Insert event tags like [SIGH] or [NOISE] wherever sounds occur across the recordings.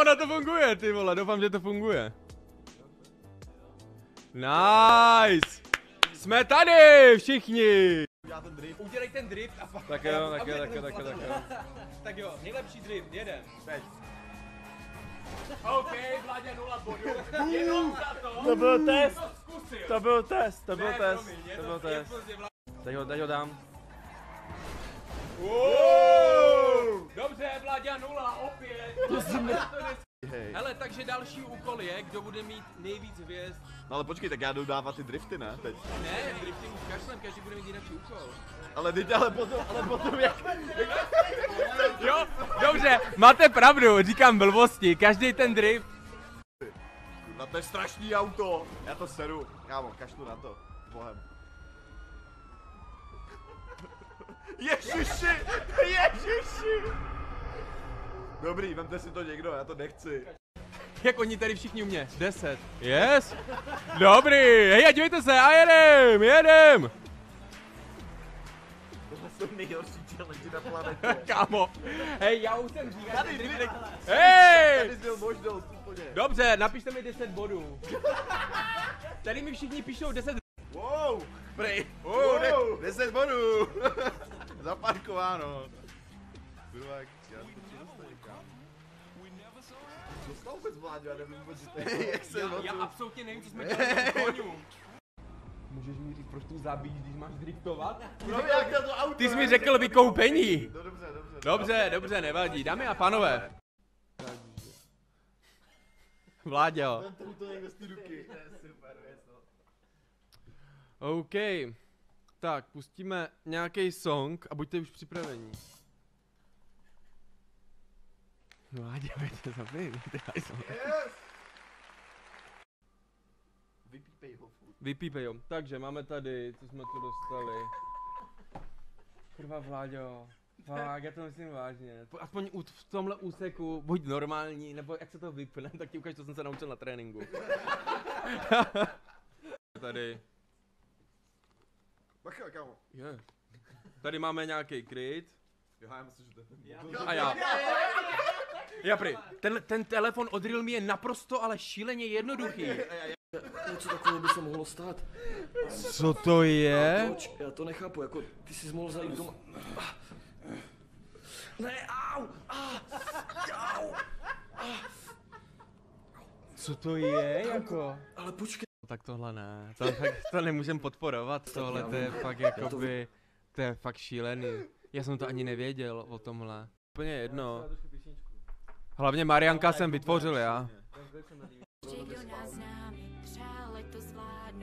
Ona to funguje, ty vole, doufám, že to funguje. Nice! Jsme tady všichni! Ten. Udělej ten drift a pak... Tak jo, tak jo, tak jo, tak jo, tak [LAUGHS] jo. tak jo, nejlepší drift, jeden. Teď. OK, Vládě 0 bodů. [LAUGHS] Jenom za to. To byl test. To byl test, to byl test. To byl test. Prostě teď ho, teď ho dám. Dobře, Vládě 0, to. Hej. Hele, takže další úkol je, kdo bude mít nejvíc hvězd. No ale počkej, tak já jdu dávat ty drifty, ne? Teď. Ne, drifty už kašlem, každý bude mít jiný úkol. Ale teď, ale potom, ale potom jak... jo, dobře, máte pravdu, říkám blbosti, každý ten drift. Na to je strašný auto, já to seru, kámo, kašlu na to, bohem. [LAUGHS] Ježiši, ježiši! Dobrý, vemte si to někdo, já to nechci. Jak oni tady všichni u mě, 10. Yes? Dobrý, hej, a dívejte se, a jedem, jedem. Tohle jsou nejhorší challenge na planetě. [LAUGHS] Kámo, hej, já už jsem říkal, Tady, tady, tady Hej! jsi měl možnost úplně. Dobře, napište mi 10 bodů. Tady mi všichni píšou 10 Wow! Prej. Wow, ne, 10 bodů! [LAUGHS] Zaparkováno. Jak, já to přidostanu, kámo. Dostal vůbec vládě, já nevím vůbec, že to je. [LAUGHS] Jak se Já, já to- absolutně nevím, co jsme dělali [LAUGHS] koniu. Můžeš mi říct, proč tu zabíjíš, když máš driftovat? No jak na to auto? Ty jsi mi řekl vykoupení. No dobře, dobře. Dobře, dobře, nevadí. Dámy a pánové. Vláďo. Vemte mu to někdo z té ruky. OK. Tak, pustíme nějaký song a buďte už připravení. Vláďo, to zabij, Yes! Vypípej ho furt. Vypípej jo. Takže máme tady, co jsme tu dostali. Kurva Vláďo. Fakt, já to myslím vážně. Po- Aspoň v tomhle úseku buď normální, nebo jak se to vypne, tak ti ukáž, co jsem se naučil na tréninku. [LAUGHS] tady. Bacha, kámo. Je. Tady máme nějaký kryt. Jo, já myslím, že to je ten A já. Já prý, ten, ten telefon od Realme je naprosto ale šíleně jednoduchý. Něco takového by se mohlo stát. Co to je? Proč? Já to nechápu, jako ty jsi mohl zajít doma. Ne, au! Ah, au! Co to je jako? Ale počkej. Tak tohle ne, to, to nemůžem podporovat, tohle to je fakt jakoby, to je fakt šílený. Já jsem to ani nevěděl o tomhle. Úplně jedno. Hlavně Marianka jsem vytvořil já.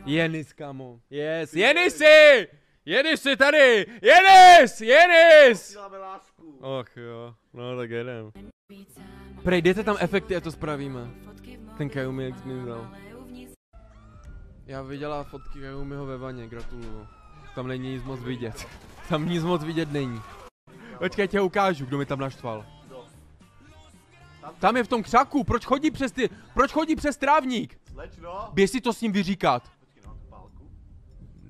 Jenis, kamo. Yes, Jenisi! Jenisi tady! Jenis! Jenis! Och jo, no tak jedem. Prej, tam efekty a to spravíme. Ten Kajumi, jak uvnitř Já viděla fotky Kajumiho ve vaně, gratuluju. Tam není nic moc vidět. Tam nic moc vidět není. Počkej, tě ukážu, kdo mi tam naštval. Tam je v tom křaku, proč chodí přes ty, proč chodí přes trávník? Slečno. Běž si to s ním vyříkat. No.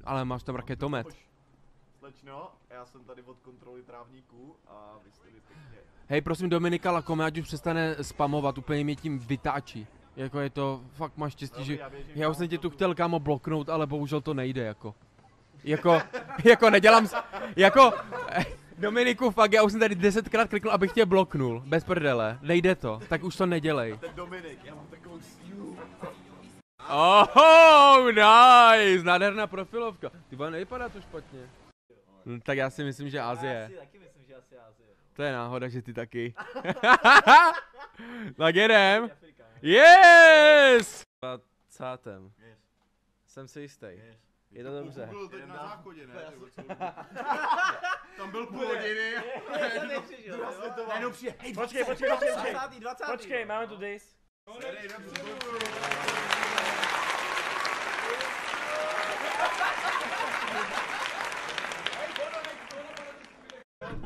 Ale máš tam raketomet. Slečno, já jsem tady od kontroly trávníků a vy jste mi pěkně. Hej, prosím Dominika Lakome, ať už přestane spamovat, úplně mě tím vytáčí. Jako je to, fakt máš štěstí, že... já Já už jsem tě tu chtěl kámo bloknout, ale bohužel to nejde jako. Jako, [LAUGHS] jako nedělám, jako, Dominiku, fakt, já už jsem tady desetkrát kliknul, abych tě bloknul, bez prdele, nejde to, tak už to nedělej. Ten Dominik, já mám takovou sílu. Oh, nice, nádherná profilovka. Ty vole, nevypadá to špatně. Hm, tak já si myslím, že Azie. taky myslím, že asi Azie. To je náhoda, že ty taky. [LAUGHS] tak jedem. Yes! 20. Yes. Jsem si jistý. Yes. Je to dobře. Byl teď na záchodě, ne? [LAUGHS] Tam byl půl hodiny. [LAUGHS] Najednou [LAUGHS] přijde, hej, Počkej, počkej, počkej, počkej. Počkej, máme tu dis.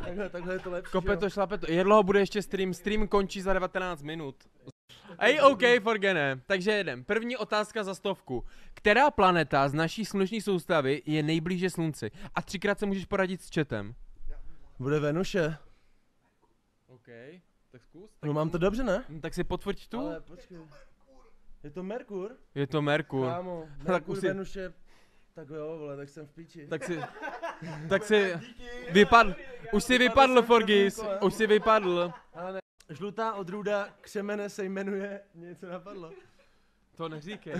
Takhle, takhle je to lepší. Kope to, šlape to. Dlouho bude ještě stream? Stream končí za 19 minut. Ej, OK, Forgene. Takže jedem. První otázka za stovku. Která planeta z naší sluneční soustavy je nejblíže slunci? A třikrát se můžeš poradit s chatem. Bude Venuše. OK. Tak zkus. No mám to dobře, ne? No, tak si potvrď tu. Ale počkej. Je to Merkur? Je to Merkur. Kámo, [LAUGHS] Tak Merkur, už si- Venus je... Tak jo, vole, tak jsem v píči. Tak si, [LAUGHS] tak si, vypadl, už si vypadl, Forgis, už si vypadl. Ale ne. Žlutá odrůda křemene se jmenuje, mě něco napadlo. To neříkej.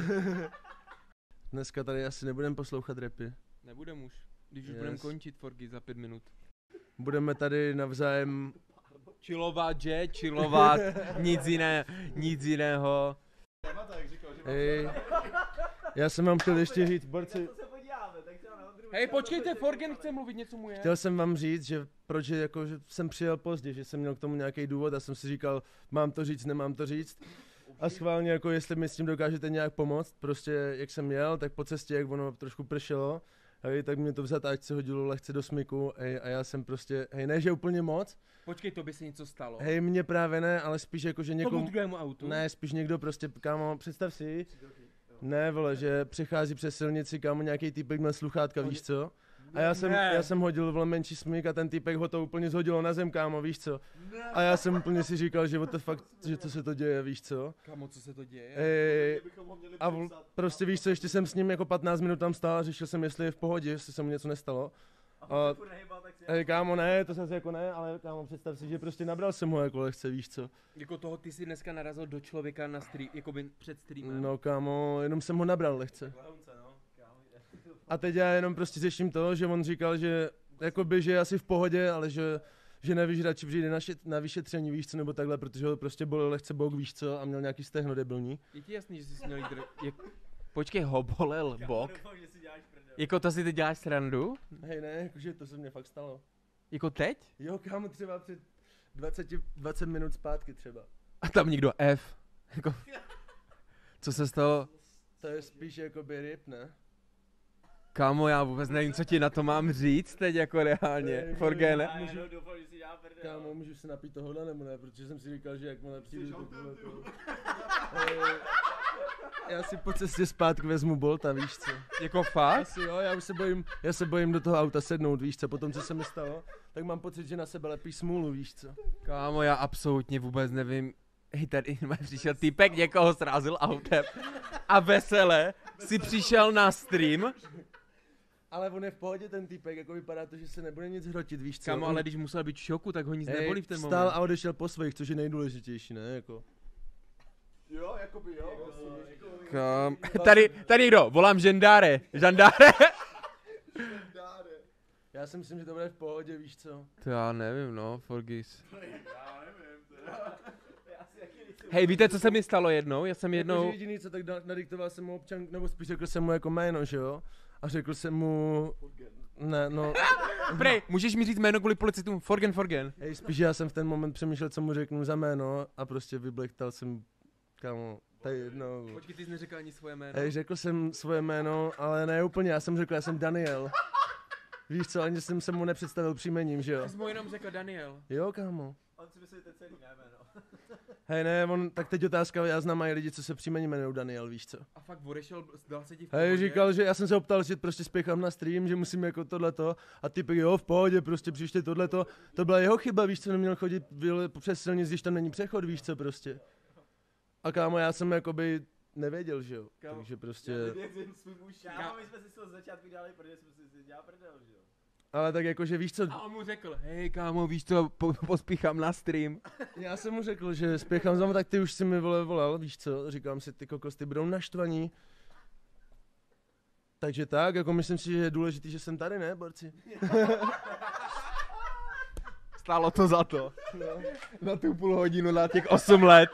[LAUGHS] Dneska tady asi nebudeme poslouchat repy. Nebudem už, když už Yes. budeme končit, Forgis, za pět minut. Budeme tady navzájem... Chillovat, že? Chillovat, [LAUGHS] nic jiné, nic jiného. Já jsem vám chtěl ještě říct, borci, se podíváme, tak třeba na Ondru. Hej, počkejte, Forgen chce mluvit, něco mu je. chtěl jsem vám říct, že proč je jako, že jsem přijel pozdě, že jsem měl k tomu nějaký důvod a jsem si říkal, mám to říct, nemám to říct. A schválně jako, jestli mi s tím dokážete nějak pomoct, prostě jak jsem jel, tak po cestě, jak ono trošku pršelo, hej, tak mě to v zatáčce hodilo lehce do smyku, hej, a já jsem prostě, hej, ne, že úplně moc, Počkej, to by se něco stalo. hej, mně právě ne, ale spíš jako, že Tomu někomu, druhému autu? ne, spíš někdo prostě, kámo, představ si, ne, vole, že přechází přes silnici, kámo, nějaký týpek měl sluchátka, víš co? A já jsem, Ne. já jsem hodil vole menší smyk a ten týpek ho to úplně zhodilo na zem, kámo, víš co? A já jsem úplně si říkal, že the fuck, že co se to děje, víš co? Kamo, co se to děje? Ej, a v, prostě víš co, ještě jsem s ním jako 15 minut tam stál a řešil jsem, jestli je v pohodě, jestli se mu něco nestalo. A, nehybal, tak si ej, kámo, ne, to zase jako ne, ale kámo, představ si, že prostě nabral jsem ho jako lehce, víš co? Jako toho ty jsi dneska narazil do člověka na stream, jako by před streamem. No kámo, jenom jsem ho nabral lehce. Lehonce, no. A teď já jenom prostě řeším to, že on říkal, že jakoby, že je asi v pohodě, ale že, že nevíš, radši přijde na, šet, na vyšetření, víš co, nebo takhle, protože ho prostě bolel lehce bok, víš co, a měl nějaký stehno debilní. Je ti jasný, že jsi měl jít dr... jak... Počkej, ho bolel bok? Doufám, že si děláš. Jako to si teď děláš srandu? Hej, ne, jakože to se mně fakt stalo. Jako teď? Jo, kámo, třeba před 20, 20 minut zpátky třeba. A tam někdo F. Jako... Co se stalo? To je spíš jakoby ryb, ne? Kámo, já vůbec nevím, co ti na to mám říct teď jako reálně. Ne, Forgene. Si prdel. Kámo, můžu se napít tohohle nebo ne, protože jsem si říkal, že jakmile přijdu, tak tohle to... [LAUGHS] Já si po cestě zpátky vezmu Bolta, víš co? Jako fakt? Asi jo, já už se bojím, já se bojím do toho auta sednout, víš co, potom co se mi stalo, tak mám pocit, že na sebe lepí smůlu, víš co. Kámo, já absolutně vůbec nevím. Hej, tady [LAUGHS] přišel týpek, někoho srázil autem a vesele si přišel na stream. Ale on je v pohodě ten týpek, jako vypadá to, že se nebude nic hrotit, víš co. Kámo, On- ale když musel být v šoku, tak ho nic Hej, nebolí v ten vstal moment. a odešel po svých, což je nejdůležitější, ne, jako. Jo, jakoby jo. Kam... [LAUGHS] Tady, tady kdo? Volám žandáre. Žandáre? Já si myslím, že to bude v pohodě, víš co. To já nevím, no, Forgis. Hej, víte, co se mi stalo jednou? Já jsem Jednou... jednou... Jako, jediný, co tak nadiktoval jsem mu občan, nebo spíš řekl jsem mu jako jméno, že jo. A řekl jsem mu... Ne, no, [LAUGHS] Prej, můžeš mi říct jméno kvůli policistům? Forgen, Forgen. hej, spíš já jsem v ten moment přemýšlel, co mu řeknu za jméno a prostě vyblektal jsem, kámo, tady jedno. Počkej, ty jsi neřekl ani svoje jméno. Hej, řekl jsem svoje jméno, ale ne úplně, já jsem řekl, já jsem Daniel. [LAUGHS] Víš co, ani jsem se mu nepředstavil příjmením, že jo? Ty jsi mu jenom řekl Daniel. Jo, kámo. On si myslí, že to je celý jméno. [LAUGHS] Hej, ne, on, tak teď otázka, já znám i lidi, co se příjmením jmenují Daniel, víš co? A fakt odešel, dal se ti v Hej, říkal, že já jsem se optal, že prostě spěchám na stream, že musím jako tohleto a typek jo, v pohodě, prostě příště tohleto. To byla jeho chyba, víš co, neměl chodit vyle, přes silnic, když tam není přechod, víš co, prostě. A kámo, já jsem jakoby nevěděl, že jo, Kámo, takže prostě, Kámo, my jsme si z toho začátku dělali, protože jsme si si dělali prdel, že jo. ale tak jakože víš co, A on mu řekl, hej kámo, víš co, po, pospíchám na stream. [LAUGHS] já jsem mu řekl, že spěchám za tak ty už si mi vole volal, víš co, říkám si, ty kokos, ty budou naštvaní. Takže tak, jako myslím si, že je důležitý, že jsem tady, ne, borci? [LAUGHS] Stálo to za to. Na tu půl hodinu, na těch 8 let.